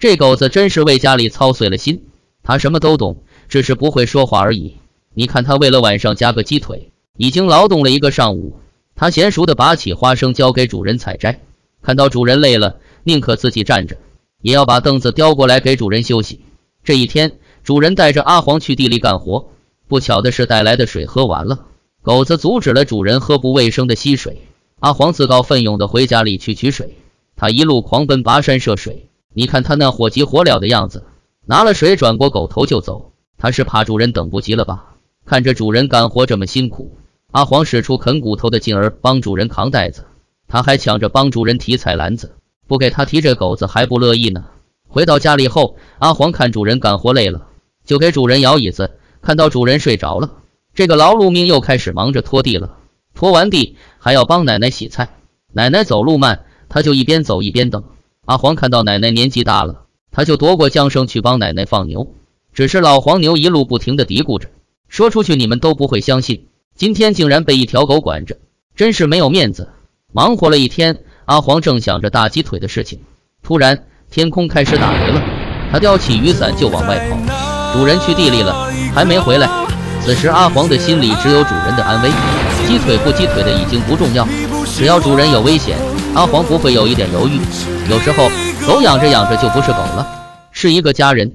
这狗子真是为家里操碎了心。他什么都懂，只是不会说话而已。你看他为了晚上加个鸡腿，已经劳动了一个上午。他娴熟的拔起花生交给主人采摘，看到主人累了，宁可自己站着，也要把凳子叼过来给主人休息。这一天，主人带着阿黄去地里干活，不巧的是带来的水喝完了，狗子阻止了主人喝不卫生的溪水。阿黄自告奋勇的回家里去取水，他一路狂奔跋山涉水。你看他那火急火燎的样子，拿了水转过狗头就走。他是怕主人等不及了吧？看着主人干活这么辛苦，阿黄使出啃骨头的劲儿帮主人扛袋子，他还抢着帮主人提菜篮子，不给他提这狗子还不乐意呢。回到家里后，阿黄看主人干活累了，就给主人摇椅子。看到主人睡着了，这个劳碌命又开始忙着拖地了。拖完地还要帮奶奶洗菜。奶奶走路慢，他就一边走一边等。阿黄看到奶奶年纪大了，他就夺过缰绳去帮奶奶放牛。只是老黄牛一路不停地嘀咕着，说出去你们都不会相信，今天竟然被一条狗管着，真是没有面子。忙活了一天，阿黄正想着大鸡腿的事情，突然天空开始打雷了，他叼起雨伞就往外跑。主人去地里了，还没回来。此时阿黄的心里只有主人的安危，鸡腿不鸡腿的已经不重要，只要主人有危险。阿黄不会有一点犹豫。有时候，狗养着养着就不是狗了，是一个家人。